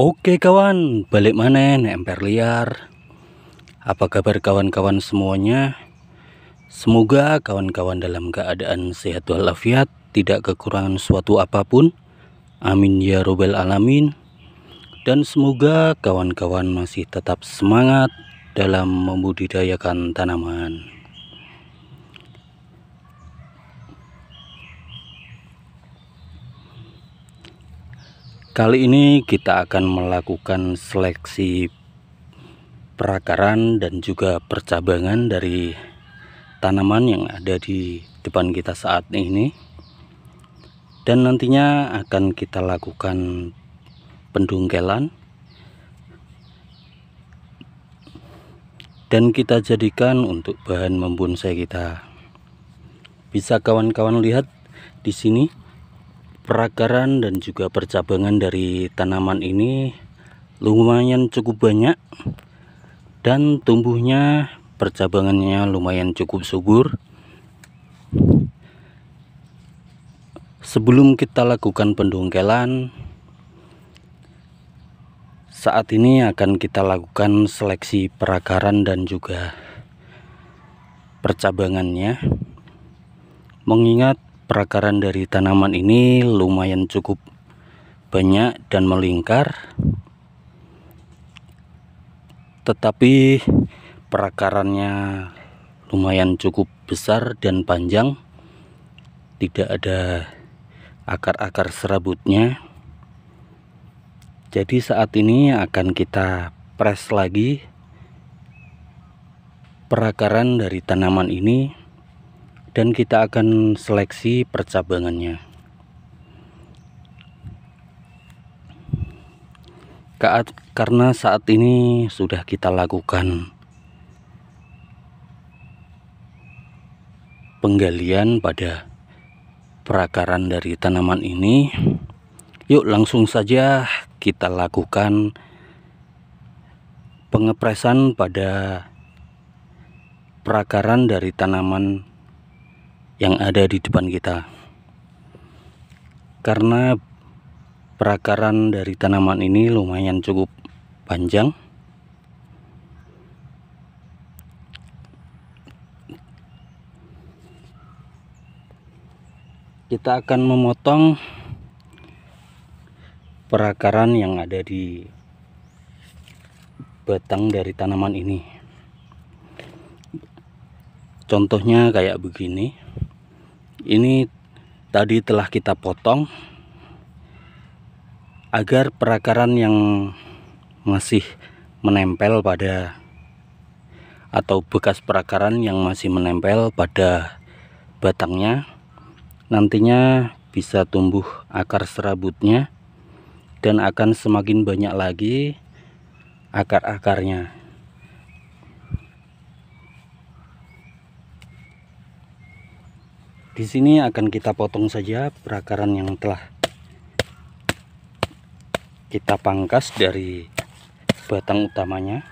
Oke kawan, balik mana emper liar. Apa kabar kawan-kawan semuanya? Semoga kawan-kawan dalam keadaan sehat walafiat, tidak kekurangan suatu apa pun. Amin ya robbal alamin. Dan semoga kawan-kawan masih tetap semangat dalam membudidayakan tanaman. Kali ini kita akan melakukan seleksi perakaran dan juga percabangan dari tanaman yang ada di depan kita saat ini. Dan nantinya akan kita lakukan pendungkelan dan kita jadikan untuk bahan membonsai kita. Bisa kawan-kawan lihat di sini perakaran dan juga percabangan dari tanaman ini lumayan cukup banyak dan tumbuhnya percabangannya lumayan cukup subur. Sebelum kita lakukan pendongkelan saat ini akan kita lakukan seleksi perakaran dan juga percabangannya. Mengingat perakaran dari tanaman ini lumayan cukup banyak dan melingkar. Tetapi perakarannya lumayan cukup besar dan panjang. Tidak ada akar-akar serabutnya. Jadi saat ini akan kita press lagi perakaran dari tanaman ini dan kita akan seleksi percabangannya. Karena saat ini sudah kita lakukan penggalian pada perakaran dari tanaman ini yuk langsung saja kita lakukan pengepresan pada perakaran dari tanaman yang ada di depan kita. Karena perakaran dari tanaman ini lumayan cukup panjang. Kita akan memotong perakaran yang ada di batang dari tanaman ini. Contohnya kayak begini ini tadi telah kita potong agar perakaran yang masih menempel pada atau bekas perakaran yang masih menempel pada batangnya nantinya bisa tumbuh akar serabutnya dan akan semakin banyak lagi akar-akarnya Di sini akan kita potong saja perakaran yang telah kita pangkas dari batang utamanya.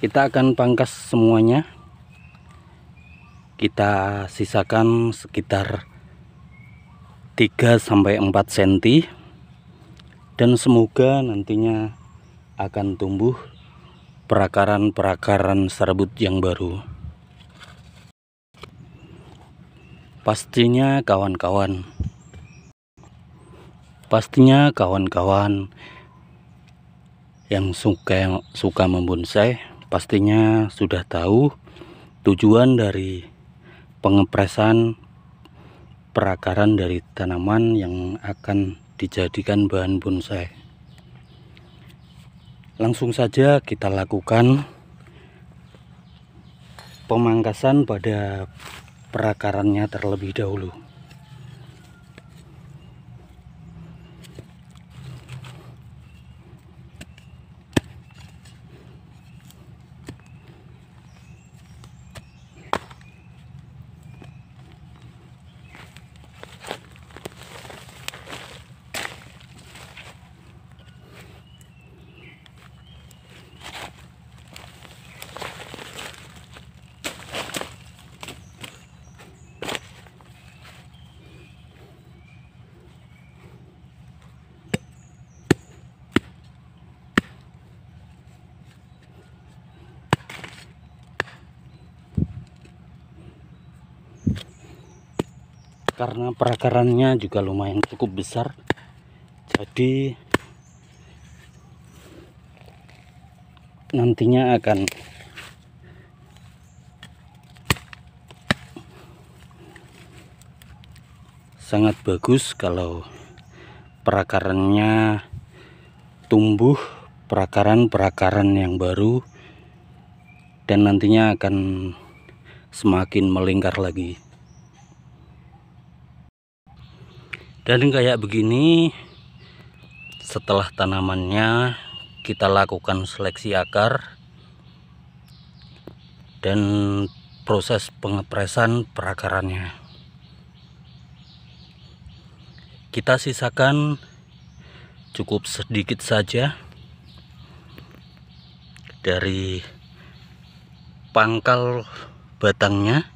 Kita akan pangkas semuanya. Kita sisakan sekitar 3 sampai 4 cm dan semoga nantinya akan tumbuh perakaran-perakaran serbut yang baru. Pastinya kawan-kawan. Pastinya kawan-kawan yang suka suka membonsai pastinya sudah tahu tujuan dari pengepresan perakaran dari tanaman yang akan dijadikan bahan bonsai. Langsung saja kita lakukan pemangkasan pada perakarannya terlebih dahulu karena perakarannya juga lumayan cukup besar. Jadi nantinya akan sangat bagus kalau perakarannya tumbuh perakaran-perakaran yang baru dan nantinya akan semakin melingkar lagi dan kayak begini setelah tanamannya kita lakukan seleksi akar dan proses pengepresan perakarannya. Kita sisakan cukup sedikit saja dari pangkal batangnya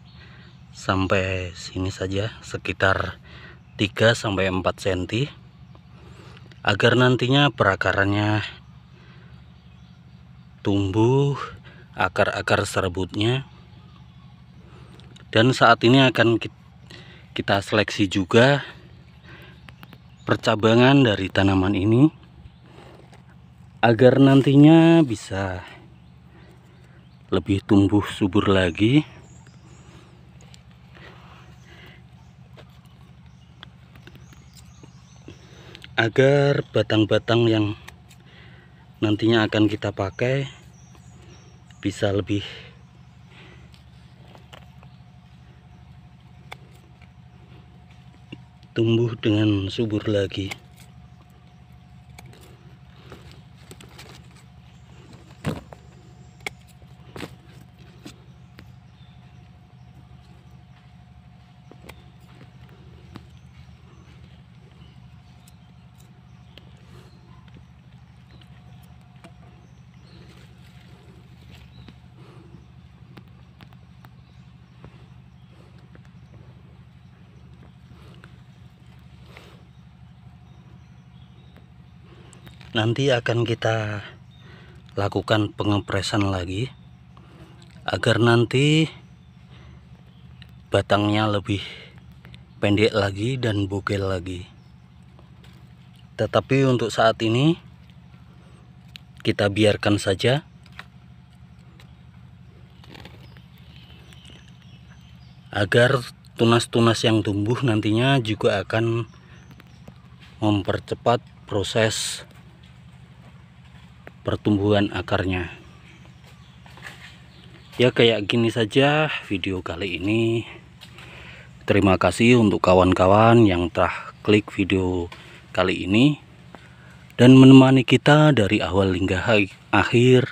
sampai sini saja sekitar 3 sampai 4 cm agar nantinya perakarannya tumbuh akar-akar serbutnya dan saat ini akan kita seleksi juga percabangan dari tanaman ini agar nantinya bisa lebih tumbuh subur lagi agar batang-batang yang nantinya akan kita pakai bisa lebih tumbuh dengan subur lagi nanti akan kita lakukan pengepresan lagi agar nanti batangnya lebih pendek lagi dan bogel lagi. Tetapi untuk saat ini kita biarkan saja. Agar tunas-tunas yang tumbuh nantinya juga akan mempercepat proses pertumbuhan akarnya. Ya kayak gini saja video kali ini. Terima kasih untuk kawan-kawan yang telah klik video kali ini dan menemani kita dari awal hingga akhir.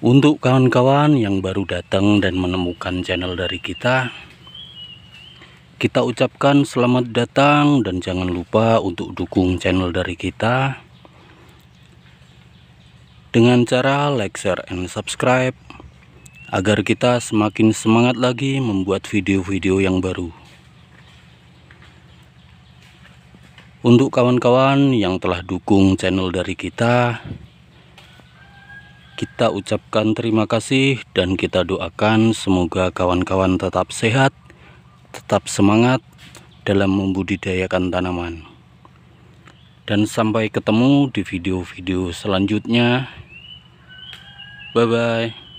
Untuk kawan-kawan yang baru datang dan menemukan channel dari kita kita ucapkan selamat datang dan jangan lupa untuk dukung channel dari kita dengan cara like, share, and subscribe agar kita semakin semangat lagi membuat video-video yang baru. Untuk kawan-kawan yang telah dukung channel dari kita, kita ucapkan terima kasih dan kita doakan semoga kawan-kawan tetap sehat, tetap semangat dalam membudidayakan tanaman. Dan sampai ketemu di video-video selanjutnya. Bye bye.